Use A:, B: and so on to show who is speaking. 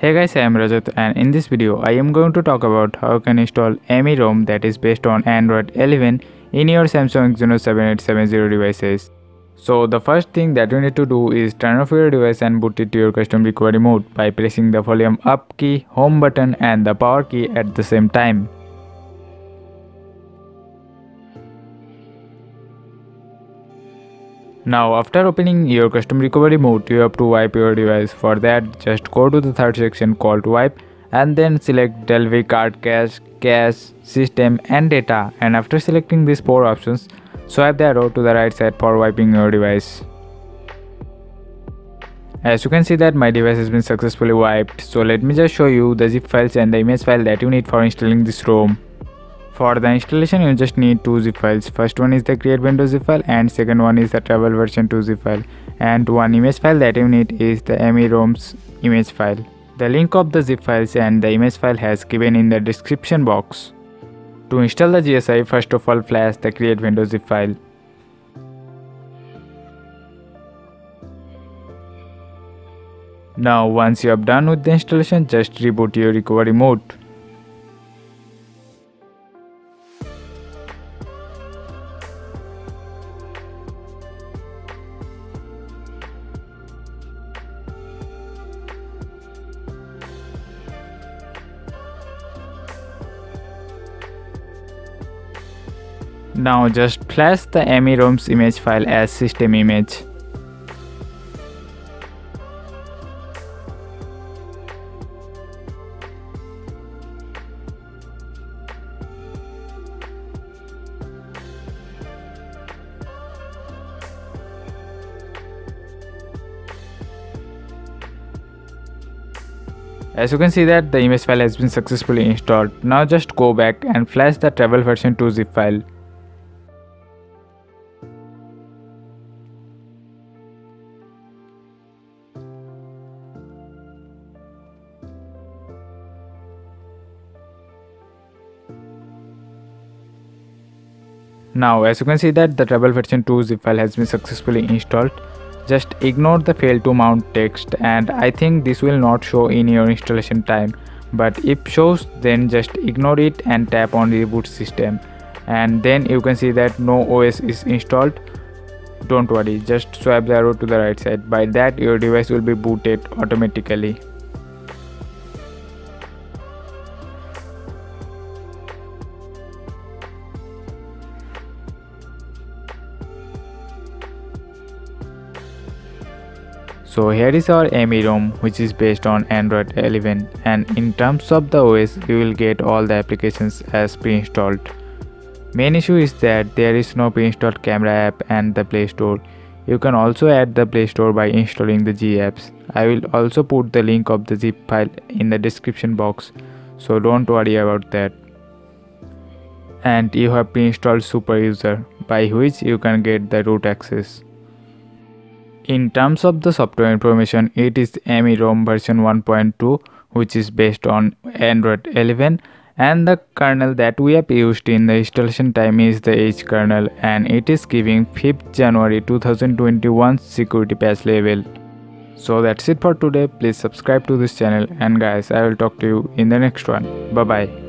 A: Hey guys, I am Rajat and in this video I am going to talk about how you can install AmyROM that is based on Android 11 in your Samsung Exynos 7870 devices. So the first thing that you need to do is turn off your device and boot it to your custom recovery mode by pressing the volume up key, home button and the power key at the same time. Now after opening your custom recovery mode you have to wipe your device. For that just go to the third section called wipe and then select Dalvik ART cache, cache, system and data and after selecting these four options swipe the arrow to the right side for wiping your device. As you can see that my device has been successfully wiped so let me just show you the zip files and the image file that you need for installing this ROM. For the installation you just need two zip files. First one is the create windows zip file and second one is the Treble version 2 zip file. And one image file that you need is the AmyROM's image file. The link of the zip files and the image file has given in the description box. To install the GSI first of all flash the create windows zip file. Now once you have done with the installation just reboot your recovery mode. Now just flash the AmyROM's image file as system image. As you can see that the image file has been successfully installed. Now just go back and flash the Treble version 2 zip file. Now as you can see that the Treble version 2 zip file has been successfully installed. Just ignore the fail to mount text and I think this will not show in your installation time. But if shows then just ignore it and tap on reboot system. And then you can see that no OS is installed. Don't worry just swipe the arrow to the right side. By that your device will be booted automatically So here is our ME AmyROM which is based on Android 11 and in terms of the OS you will get all the applications as pre-installed. Main issue is that there is no pre-installed camera app and the Play Store. You can also add the Play Store by installing the G apps. I will also put the link of the zip file in the description box so don't worry about that. And you have pre-installed Super User by which you can get the root access. In terms of the software information, it is AmyROM version 1.2 which is based on Android 11 and the kernel that we have used in the installation time is the H kernel and it is giving 5th January 2021 security patch level. So that's it for today. Please subscribe to this channel and guys I will talk to you in the next one. Bye bye.